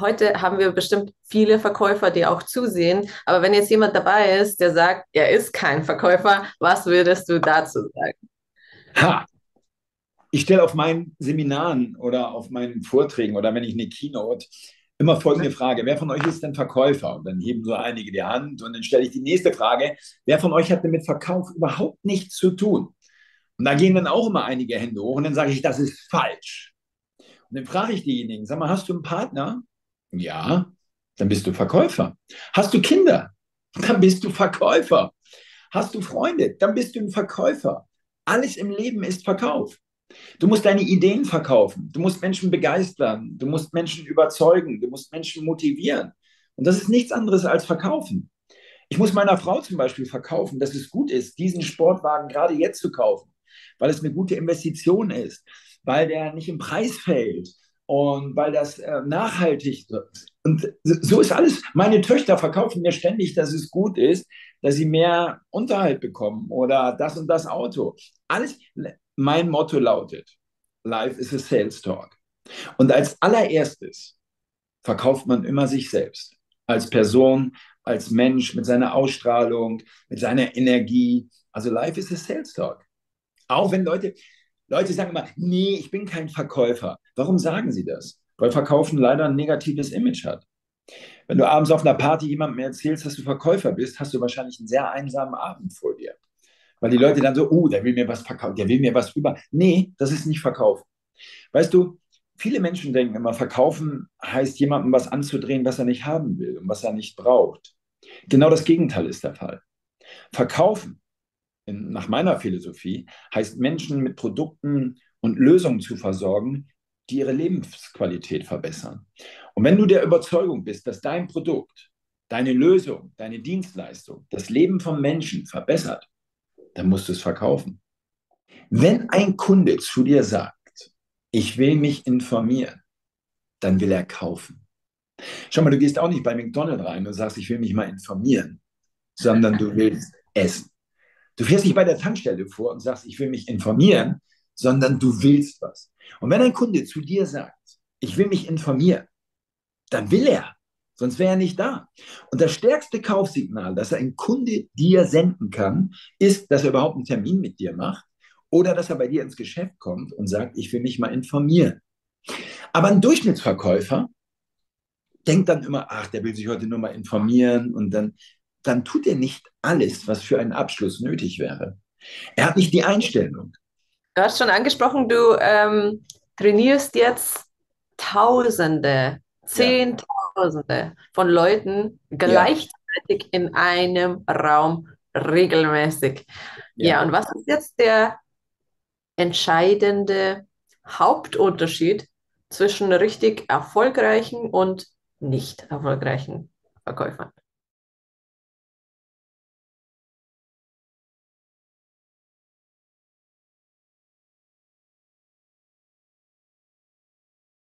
heute haben wir bestimmt viele Verkäufer, die auch zusehen. Aber wenn jetzt jemand dabei ist, der sagt, er ist kein Verkäufer, was würdest du dazu sagen? Ha! Ich stelle auf meinen Seminaren oder auf meinen Vorträgen oder wenn ich eine Keynote immer folgende Frage: Wer von euch ist denn Verkäufer? Und dann heben so einige die Hand und dann stelle ich die nächste Frage: Wer von euch hat denn mit Verkauf überhaupt nichts zu tun? Und da gehen dann auch immer einige Hände hoch und dann sage ich, das ist falsch. Und dann frage ich diejenigen: Sag mal, hast du einen Partner? Ja, dann bist du Verkäufer. Hast du Kinder? Dann bist du Verkäufer. Hast du Freunde? Dann bist du ein Verkäufer. Alles im Leben ist Verkauf. Du musst deine Ideen verkaufen. Du musst Menschen begeistern. Du musst Menschen überzeugen. Du musst Menschen motivieren. Und das ist nichts anderes als verkaufen. Ich muss meiner Frau zum Beispiel verkaufen, dass es gut ist, diesen Sportwagen gerade jetzt zu kaufen, weil es eine gute Investition ist, weil der nicht im Preis fällt und weil das äh, nachhaltig ist. Und so ist alles. Meine Töchter verkaufen mir ständig, dass es gut ist, dass sie mehr Unterhalt bekommen oder das und das Auto. Alles, mein Motto lautet, Life is a Sales Talk. Und als allererstes verkauft man immer sich selbst. Als Person, als Mensch, mit seiner Ausstrahlung, mit seiner Energie. Also Life is a Sales Talk. Auch wenn Leute, Leute sagen immer, nee, ich bin kein Verkäufer. Warum sagen sie das? Weil Verkaufen leider ein negatives Image hat. Wenn du abends auf einer Party jemandem erzählst, dass du Verkäufer bist, hast du wahrscheinlich einen sehr einsamen Abend vor dir. Weil die Leute dann so, oh, der will mir was verkaufen, der will mir was über. Nee, das ist nicht verkaufen. Weißt du, viele Menschen denken immer, verkaufen heißt jemandem was anzudrehen, was er nicht haben will und was er nicht braucht. Genau das Gegenteil ist der Fall. Verkaufen, in, nach meiner Philosophie, heißt Menschen mit Produkten und Lösungen zu versorgen, die ihre Lebensqualität verbessern. Und wenn du der Überzeugung bist, dass dein Produkt, deine Lösung, deine Dienstleistung das Leben von Menschen verbessert, dann musst du es verkaufen. Wenn ein Kunde zu dir sagt, ich will mich informieren, dann will er kaufen. Schau mal, du gehst auch nicht bei McDonald's rein und sagst, ich will mich mal informieren, sondern du willst essen. Du fährst nicht bei der Tankstelle vor und sagst, ich will mich informieren, sondern du willst was. Und wenn ein Kunde zu dir sagt, ich will mich informieren, dann will er. Sonst wäre er nicht da. Und das stärkste Kaufsignal, das ein Kunde dir senden kann, ist, dass er überhaupt einen Termin mit dir macht oder dass er bei dir ins Geschäft kommt und sagt, ich will mich mal informieren. Aber ein Durchschnittsverkäufer denkt dann immer, ach, der will sich heute nur mal informieren und dann, dann tut er nicht alles, was für einen Abschluss nötig wäre. Er hat nicht die Einstellung. Du hast schon angesprochen, du ähm, trainierst jetzt Tausende, Zehntausende Tausende von Leuten gleichzeitig ja. in einem Raum regelmäßig. Ja. ja, und was ist jetzt der entscheidende Hauptunterschied zwischen richtig erfolgreichen und nicht erfolgreichen Verkäufern?